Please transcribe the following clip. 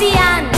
Ocean.